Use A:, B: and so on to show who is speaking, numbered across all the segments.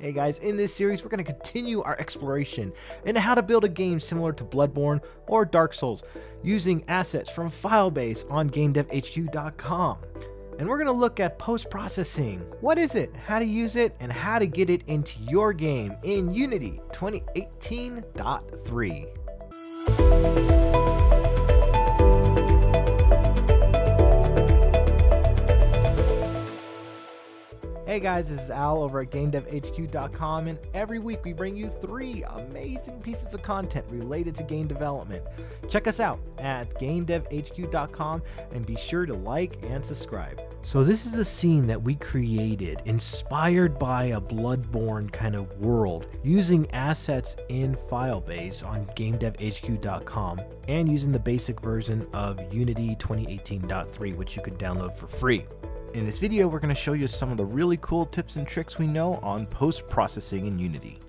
A: Hey guys, in this series, we're going to continue our exploration into how to build a game similar to Bloodborne or Dark Souls using assets from Filebase on GameDevHQ.com. And we're going to look at post processing. What is it, how to use it, and how to get it into your game in Unity 2018.3. Hey guys, this is Al over at GameDevHQ.com, and every week we bring you three amazing pieces of content related to game development. Check us out at GameDevHQ.com and be sure to like and subscribe. So, this is a scene that we created inspired by a Bloodborne kind of world using assets in Filebase on GameDevHQ.com and using the basic version of Unity 2018.3, which you can download for free. In this video, we're going to show you some of the really cool tips and tricks we know on post-processing in Unity.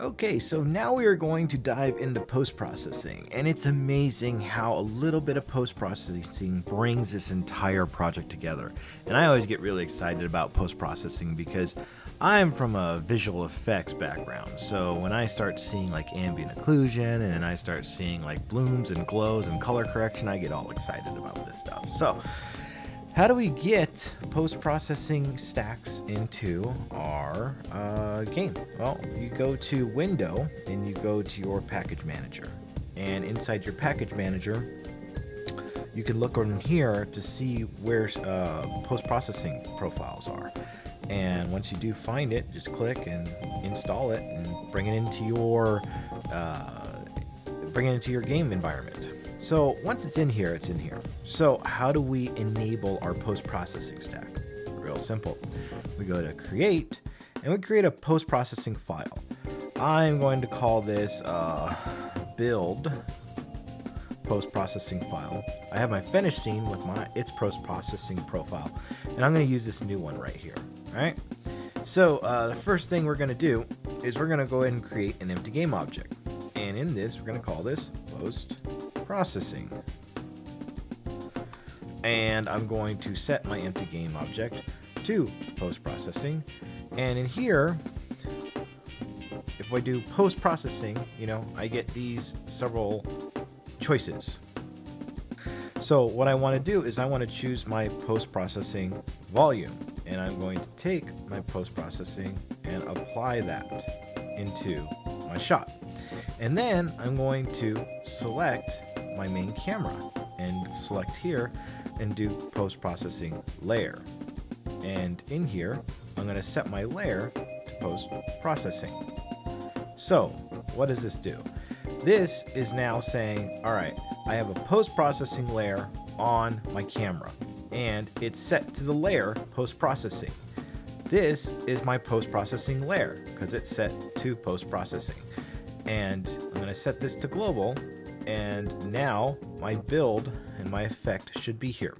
A: Okay, so now we are going to dive into post-processing, and it's amazing how a little bit of post-processing brings this entire project together. And I always get really excited about post-processing because I'm from a visual effects background, so when I start seeing like ambient occlusion and I start seeing like blooms and glows and color correction, I get all excited about this stuff. So how do we get post-processing stacks into our uh, game? Well, you go to Window and you go to your package manager. And inside your package manager, you can look on here to see where uh, post-processing profiles are. And once you do find it, just click and install it and bring it into your uh, bring it into your game environment. So once it's in here, it's in here. So how do we enable our post-processing stack? Real simple. We go to create and we create a post-processing file. I'm going to call this uh, build post-processing file. I have my finished scene with my its post-processing profile, and I'm going to use this new one right here. All right. So uh, the first thing we're going to do is we're going to go ahead and create an empty game object, and in this we're going to call this post processing. And I'm going to set my empty game object to post processing. And in here, if I do post processing, you know, I get these several choices. So what I want to do is I want to choose my post processing volume and I'm going to take my post processing and apply that into my shot. And then I'm going to select my main camera and select here and do post-processing layer. And in here, I'm going to set my layer to post-processing. So what does this do? This is now saying, all right, I have a post-processing layer on my camera and it's set to the layer post-processing. This is my post-processing layer because it's set to post-processing. And I'm going to set this to global and now my build and my effect should be here.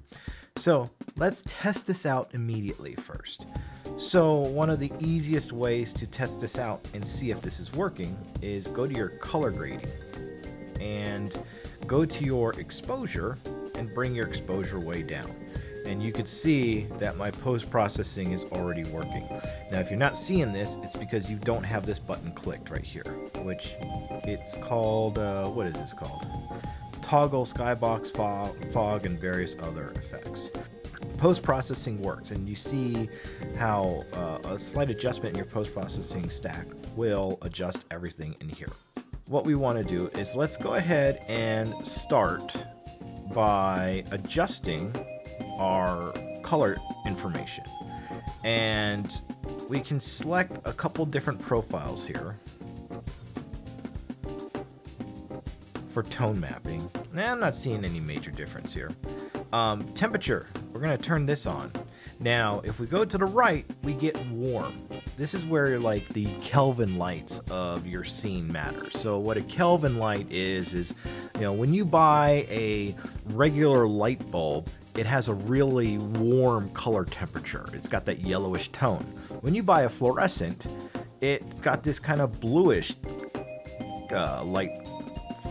A: So let's test this out immediately first. So one of the easiest ways to test this out and see if this is working is go to your color grading and go to your exposure and bring your exposure way down and you could see that my post-processing is already working. Now if you're not seeing this, it's because you don't have this button clicked right here, which it's called, uh, what is this called? Toggle, Skybox, fog, fog, and various other effects. Post-processing works, and you see how uh, a slight adjustment in your post-processing stack will adjust everything in here. What we want to do is let's go ahead and start by adjusting our color information. And we can select a couple different profiles here for tone mapping. Nah, I'm not seeing any major difference here. Um, temperature, we're to turn this on. Now, if we go to the right, we get warm. This is where like the Kelvin lights of your scene matter. So what a Kelvin light is is, you know, when you buy a regular light bulb, it has a really warm color temperature. It's got that yellowish tone. When you buy a fluorescent, it's got this kind of bluish uh, light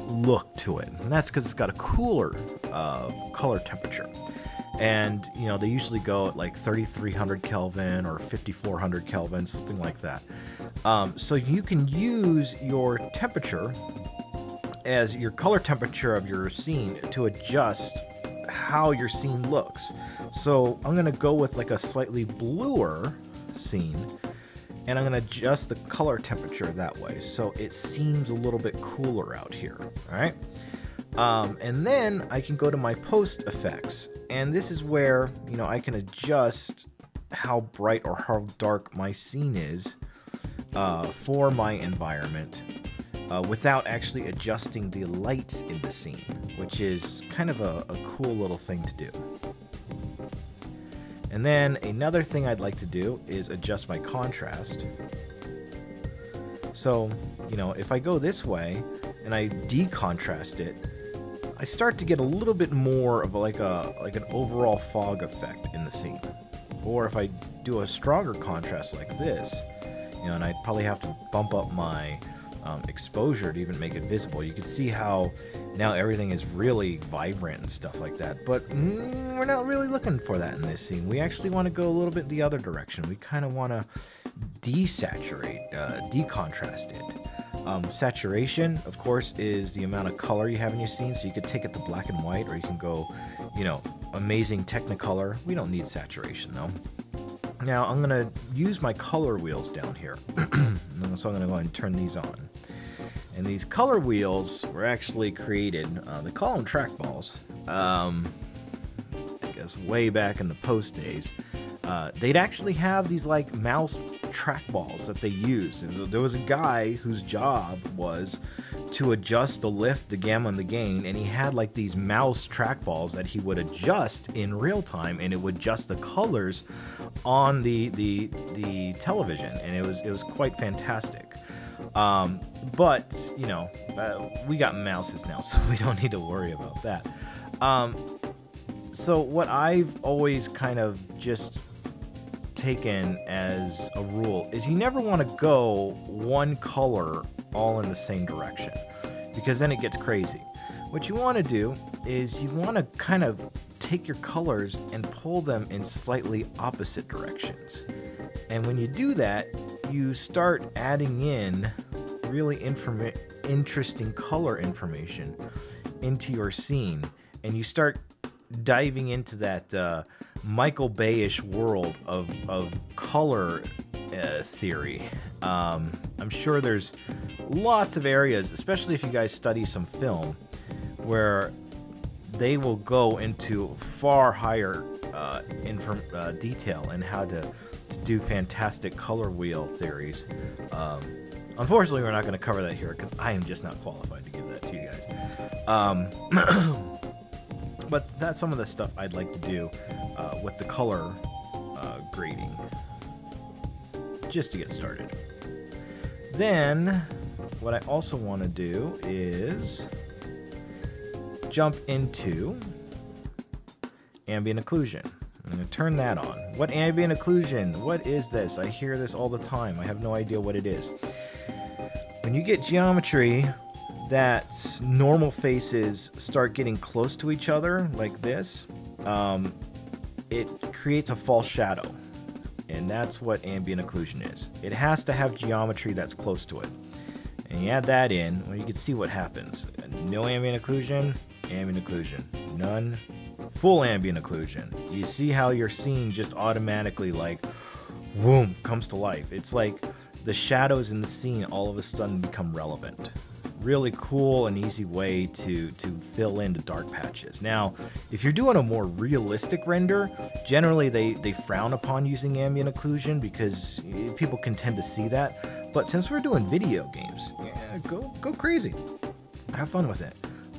A: look to it. And that's because it's got a cooler uh, color temperature. and you know they usually go at like 3300 Kelvin or 5400 Kelvin, something like that. Um, so you can use your temperature as your color temperature of your scene to adjust how your scene looks. So I'm gonna go with like a slightly bluer scene and I'm gonna adjust the color temperature that way so it seems a little bit cooler out here all right um, and then I can go to my post effects and this is where you know I can adjust how bright or how dark my scene is uh, for my environment uh, without actually adjusting the lights in the scene which is kind of a, a cool little thing to do and then another thing I'd like to do is adjust my contrast. So, you know, if I go this way and I decontrast it, I start to get a little bit more of like a like an overall fog effect in the scene. Or if I do a stronger contrast like this, you know, and I'd probably have to bump up my um, exposure to even make it visible. You can see how now everything is really vibrant and stuff like that. But mm, we're not really looking for that in this scene. We actually want to go a little bit the other direction. We kind of want to desaturate, uh, decontrast it. Um, saturation, of course, is the amount of color you have in your scene. So you could take it to black and white, or you can go, you know, amazing Technicolor. We don't need saturation though. Now I'm gonna use my color wheels down here. so I'm gonna go ahead and turn these on. And these color wheels were actually created, uh, they call them trackballs. Um, I guess way back in the post days. Uh, they'd actually have these like mouse trackballs that they used. And There was a guy whose job was to adjust the lift, the gamma, and the gain, and he had like these mouse trackballs that he would adjust in real time, and it would adjust the colors on the the the television, and it was it was quite fantastic. Um, but you know, uh, we got mouses now, so we don't need to worry about that. Um, so what I've always kind of just taken as a rule is you never want to go one color all in the same direction because then it gets crazy. What you want to do is you want to kind of take your colors and pull them in slightly opposite directions. And when you do that, you start adding in really interesting color information into your scene, and you start diving into that uh, Michael Bayish world of, of color uh, theory. Um, I'm sure there's lots of areas, especially if you guys study some film, where they will go into far higher uh, inform- uh, detail and how to, to do fantastic color wheel theories. Um, unfortunately, we're not going to cover that here because I am just not qualified to give that to you guys. Um, but that's some of the stuff I'd like to do uh, with the color uh, grading, just to get started. Then, what I also want to do is jump into ambient occlusion. I'm going to turn that on. What ambient occlusion? What is this? I hear this all the time. I have no idea what it is. When you get geometry that normal faces start getting close to each other like this, um, it creates a false shadow. And that's what ambient occlusion is. It has to have geometry that's close to it. And you add that in, well, you can see what happens. No ambient occlusion, ambient occlusion. None, full ambient occlusion. You see how your scene just automatically, like, boom, comes to life. It's like the shadows in the scene all of a sudden become relevant really cool and easy way to to fill in the dark patches. Now, if you're doing a more realistic render, generally they they frown upon using ambient occlusion because people can tend to see that. But since we're doing video games, yeah, go go crazy, have fun with it.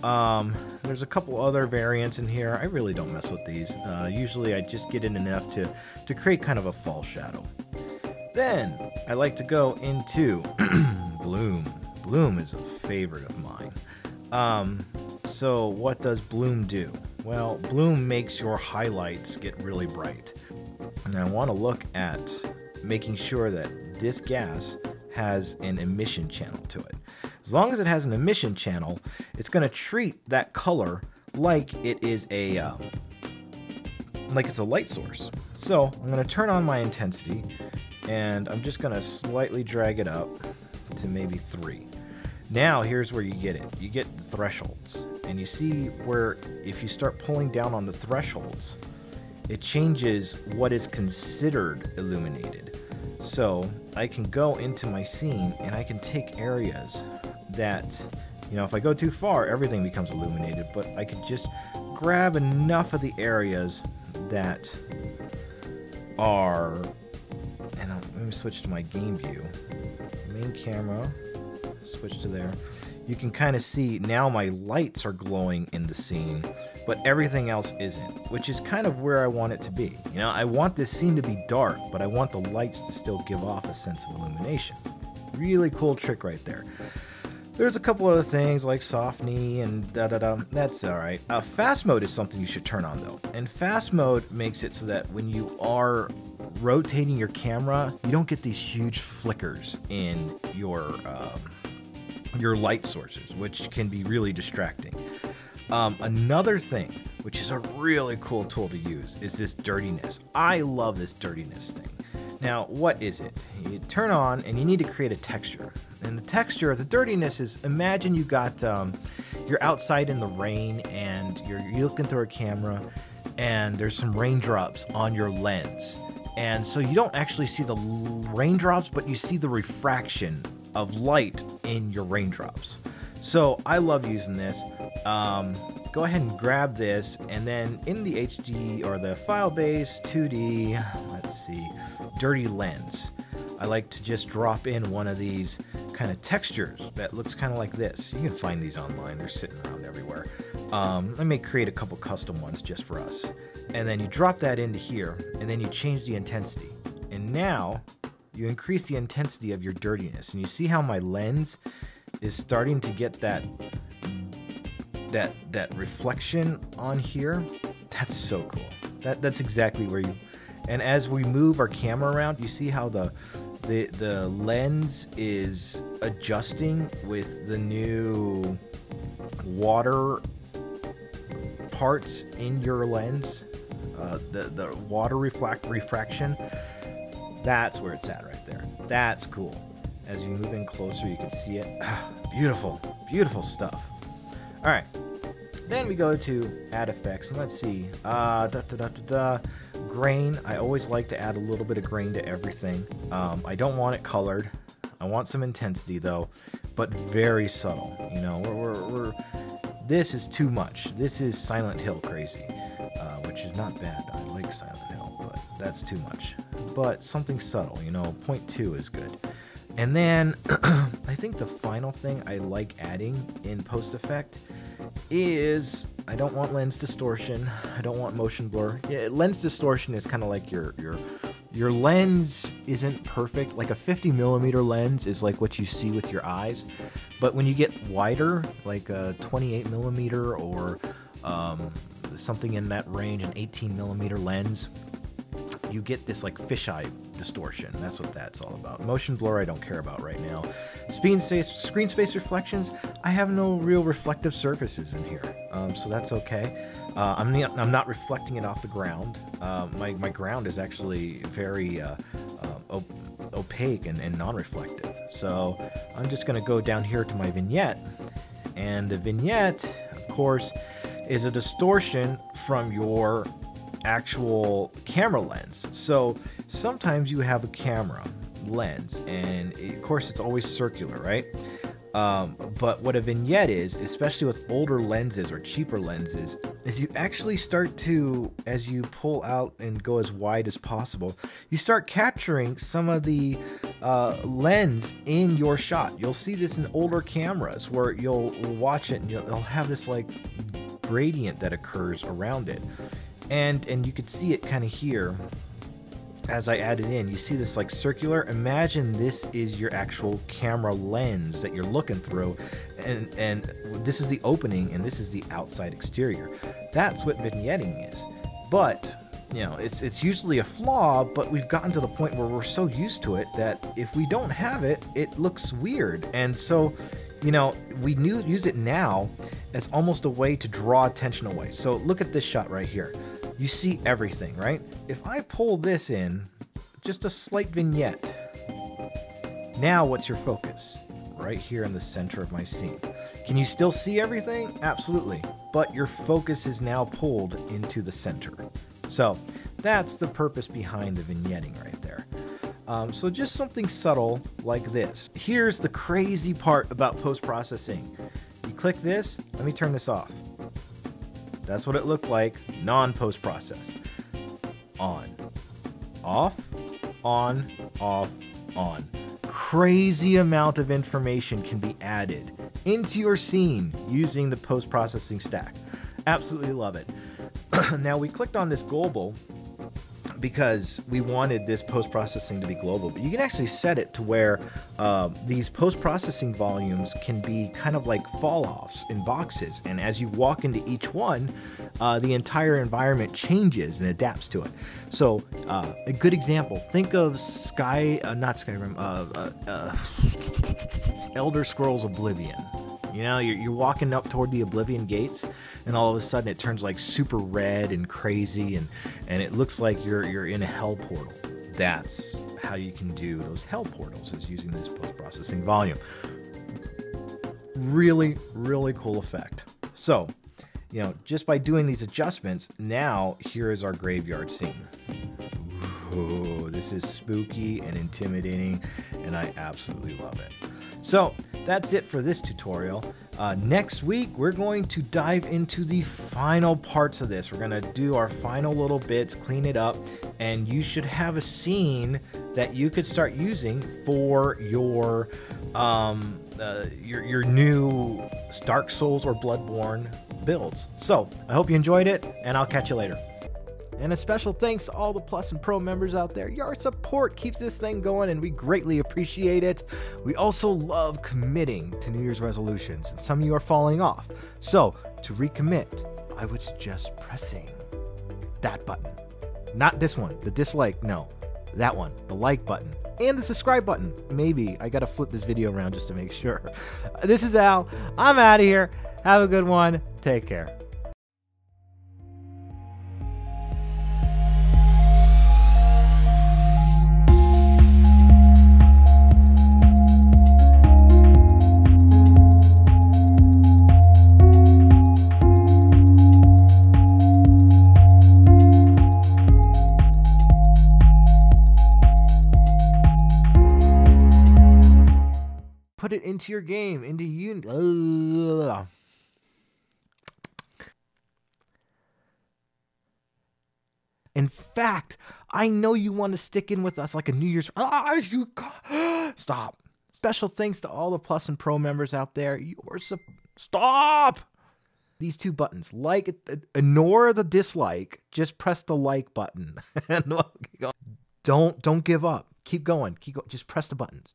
A: Um, there's a couple other variants in here. I really don't mess with these. Uh, usually I just get in enough to to create kind of a false shadow. Then I like to go into bloom. Bloom is a favorite of mine. Um, so, what does Bloom do? Well, Bloom makes your highlights get really bright. And I want to look at making sure that this gas has an emission channel to it. As long as it has an emission channel, it's going to treat that color like it is a um, like it's a light source. So I'm going to turn on my intensity and I'm just going to slightly drag it up to maybe 3. Now here's where you get it. You get thresholds and you see where if you start pulling down on the thresholds, it changes what is considered illuminated. So I can go into my scene and I can take areas that, you know, if I go too far, everything becomes illuminated, but I could just grab enough of the areas that are, and I'll, let me switch to my game view, main camera, switch to there. You can kind of see now my lights are glowing in the scene, but everything else isn't, which is kind of where I want it to be. You know, I want this scene to be dark, but I want the lights to still give off a sense of illumination. Really cool trick right there. There's a couple other things like soft knee and da da da. That's alright. Uh, fast mode is something you should turn on though. And fast mode makes it so that when you are rotating your camera, you don't get these huge flickers in your um, your light sources, which can be really distracting. Um, another thing, which is a really cool tool to use, is this dirtiness. I love this dirtiness thing. Now, what is it? You turn on and you need to create a texture. And the texture, of the dirtiness is imagine you got, um, you're outside in the rain and you're, you're looking through a camera and there's some raindrops on your lens. And so you don't actually see the raindrops, but you see the refraction of light in your raindrops. So I love using this. Um, go ahead and grab this, and then in the HD or the Filebase 2D, let's see, dirty lens. I like to just drop in one of these kind of textures that looks kind of like this. You can find these online, they're sitting around everywhere. Um, may create a couple custom ones just for us. And then you drop that into here, and then you change the intensity. And now you increase the intensity of your dirtiness. And you see how my lens is starting to get that that that reflection on here. That's so cool. That that's exactly where you and as we move our camera around, you see how the the the lens is adjusting with the new water parts in your lens. Uh, the the water reflect refraction. That's where it's at right there. That's cool. As you move in closer, you can see it. beautiful, beautiful stuff. All right. Then we go to add effects, and let's see. Uh, da, da, da, da, da. Grain. I always like to add a little bit of grain to everything. Um, I don't want it colored. I want some intensity though, but very subtle. You know, we're, we're, we're this is too much. This is Silent Hill crazy, not bad. I like Silent Hill, but that's too much. But something subtle, you know, point two is good. And then I think the final thing I like adding in post effect is I don't want lens distortion. I don't want motion blur. Yeah, lens distortion is kind of like your your your lens isn't perfect. Like a 50 millimeter lens is like what you see with your eyes, but when you get wider, like a 28 millimeter or um, something in that range, an 18 millimeter lens, you get this like fisheye distortion. That's what that's all about. Motion blur, I don't care about right now. Screen space, screen space reflections, I have no real reflective surfaces in here, um, so that's okay. Uh, I'm, not, I'm not reflecting it off the ground. Uh, my, my ground is actually very uh, uh op- opaque and, and non-reflective. So I'm just going to go down here to my vignette, and the vignette, of course, is a distortion from your actual camera lens. So sometimes you have a camera lens, and of course, it's always circular, right? Um, but what a vignette is, especially with older lenses or cheaper lenses, is you actually start to, as you pull out and go as wide as possible, you start capturing some of the uh, lens in your shot. You'll see this in older cameras where you'll watch it and you'll, you'll have this like gradient that occurs around it and and you could see it kind of here as I added in, you see this like circular. Imagine this is your actual camera lens that you're looking through, and and this is the opening, and this is the outside exterior. That's what vignetting is. But you know, it's it's usually a flaw, but we've gotten to the point where we're so used to it that if we don't have it, it looks weird. And so, you know, we new use it now as almost a way to draw attention away. So look at this shot right here you see everything, right? If I pull this in, just a slight vignette, now what's your focus? Right here in the center of my scene. Can you still see everything? Absolutely. But your focus is now pulled into the center. So that's the purpose behind the vignetting right there. Um, so just something subtle like this. Here's the crazy part about post-processing. Click this, let me turn this off. That's what it looked like, non-post process. On, off, on, off, on. Crazy amount of information can be added into your scene using the post-processing stack. Absolutely love it. now we clicked on this global because we wanted this post processing to be global. But you can actually set it to where uh, these post processing volumes can be kind of like fall offs in boxes. And as you walk into each one, uh, the entire environment changes and adapts to it. So, uh, a good example think of Sky, uh, not Skyrim, uh, uh, Elder Scrolls Oblivion. You know, you're, you're walking up toward the Oblivion gates, and all of a sudden it turns like super red and crazy, and and it looks like you're you're in a hell portal. That's how you can do those hell portals is using this post processing volume. Really, really cool effect. So, you know, just by doing these adjustments, now here is our graveyard scene. Ooh, this is spooky and intimidating, and I absolutely love it. So that's it for this tutorial. Uh, next week, we're going to dive into the final parts of this. We're going to do our final little bits, clean it up, and you should have a scene that you could start using for your um, uh, your, your new Dark Souls or Bloodborne builds. So I hope you enjoyed it, and I'll catch you later. And a special thanks to all the Plus and Pro members out there. Your support keeps this thing going, and we greatly appreciate it. We also love committing to New Year's resolutions, and some of you are falling off. So, to recommit, I would suggest pressing that button. Not this one, the dislike, no. That one, the like button, and the subscribe button. Maybe I gotta flip this video around just to make sure. This is Al. I'm out of here. Have a good one. Take care. Into your game, into Unity. In fact, I know you want to stick in with us like a New Year's. Ah, you stop. Special thanks to all the Plus and Pro members out there. You're su- stop. These two buttons, like, ignore the dislike. Just press the like button. don't don't give up. Keep going. Keep going. Just press the buttons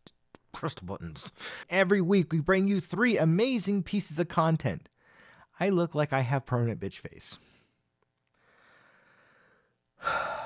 A: press the buttons. Every week, we bring you three amazing pieces of content. I look like I have permanent bitch face.